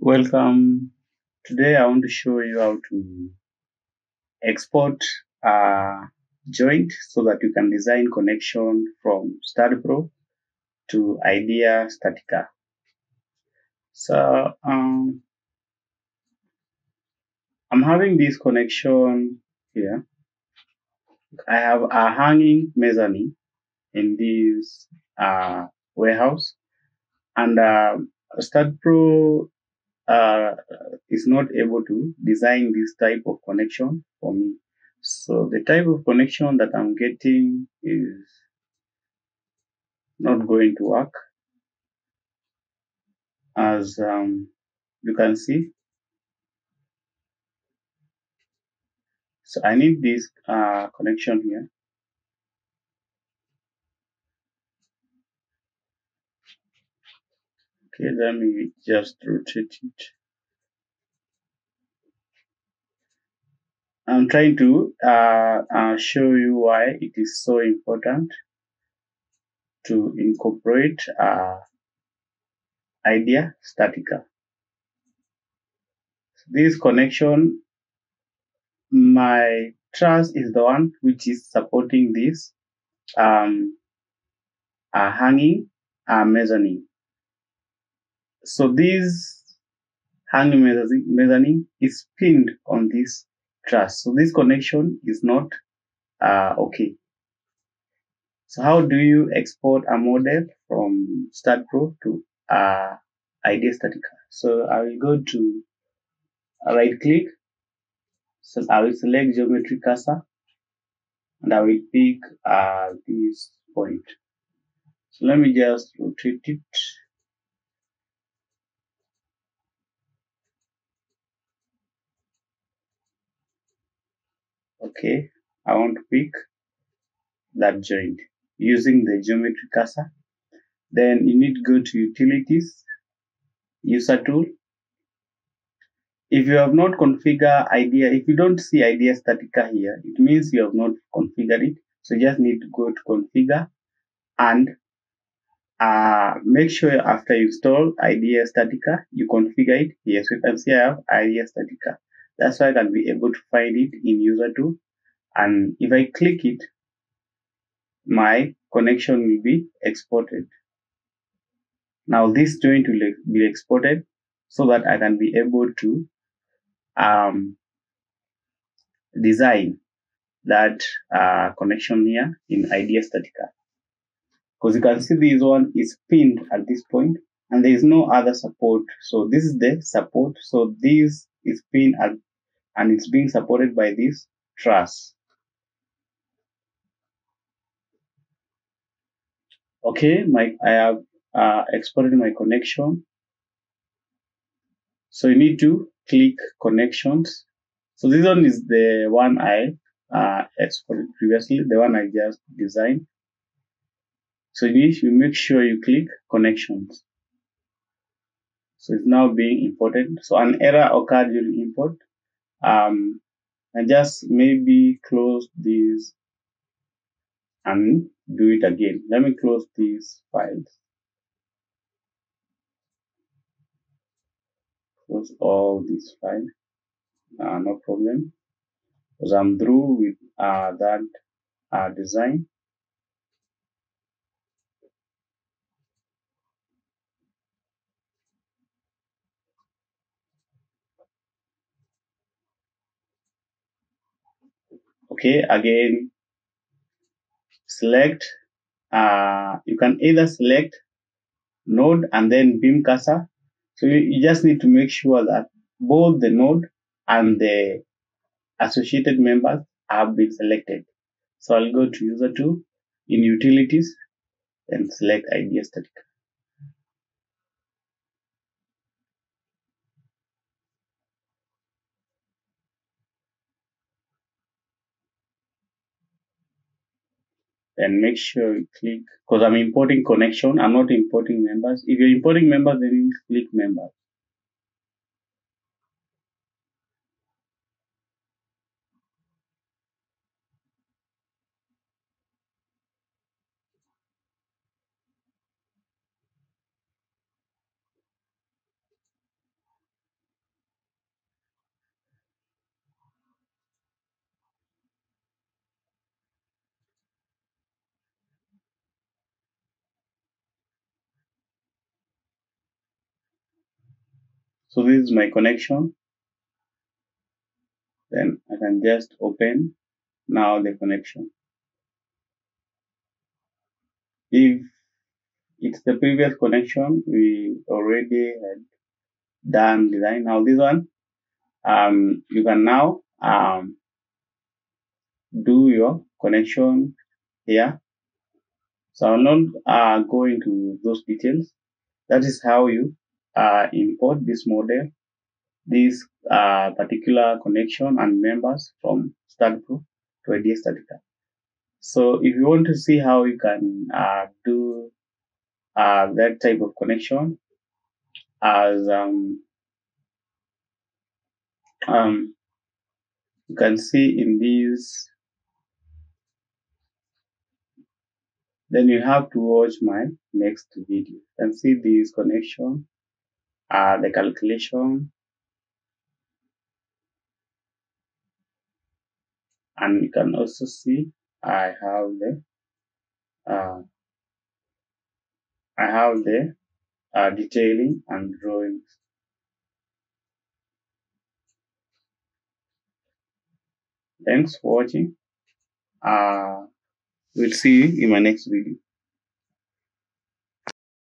Welcome. Today I want to show you how to export a joint so that you can design connection from Staadpro to Idea Statica. So um, I'm having this connection here. I have a hanging mezzanine in this uh, warehouse and uh, Staadpro uh, is not able to design this type of connection for me. So the type of connection that I'm getting is not going to work as um, you can see. So I need this uh, connection here. Okay, let me just rotate it. I'm trying to uh, uh, show you why it is so important to incorporate uh, idea statica. This connection, my truss is the one which is supporting this um, uh, hanging uh, mezzanine. So this hanging mezzanine is pinned on this truss. So this connection is not uh, okay. So how do you export a model from Staadpro to uh, Idea Statica? So I will go to right click. So I will select geometry cursor and I will pick uh, this point. So let me just rotate it. Okay, I want to pick that joint using the geometry cursor. Then you need to go to utilities, user tool. If you have not configured idea, if you don't see idea statica here, it means you have not configured it. So you just need to go to configure and uh, make sure after you install idea statica, you configure it. Yes, you can see I have idea statica. That's why I can be able to find it in user tool. And if I click it, my connection will be exported. Now this joint will be exported so that I can be able to um, design that uh, connection here in Idea Statica. Because you can see this one is pinned at this point and there is no other support. So this is the support. So this is pinned at, and it's being supported by this truss. Okay, my I have uh, exported my connection. So you need to click connections. So this one is the one I uh, exported previously, the one I just designed. So you need to make sure you click connections. So it's now being imported. So an error occurred during import. Um, and just maybe close this and do it again. Let me close these files. Close all these files. Uh, no problem. Because I'm through with uh, that uh, design. Okay, again, select, uh, you can either select node and then beam cursor. So you, you just need to make sure that both the node and the associated members have been selected. So I'll go to user tool in utilities and select idea static. Then make sure you click because I'm importing connection. I'm not importing members. If you're importing members, then you click members. So this is my connection. Then I can just open now the connection. If it's the previous connection, we already had done design. Now this one, um, you can now um, do your connection here. So I'll not uh, go into those details. That is how you import this model, this uh, particular connection and members from Staadpro to IDEA Statica. So if you want to see how you can uh, do uh, that type of connection as um, um, you can see in these then you have to watch my next video and see this connection uh, the calculation. And you can also see I have the uh, I have the uh, detailing and drawings thanks for watching. Uh, we'll see you in my next video